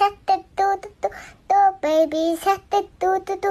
Shut the do do do, do baby Shut the do do do.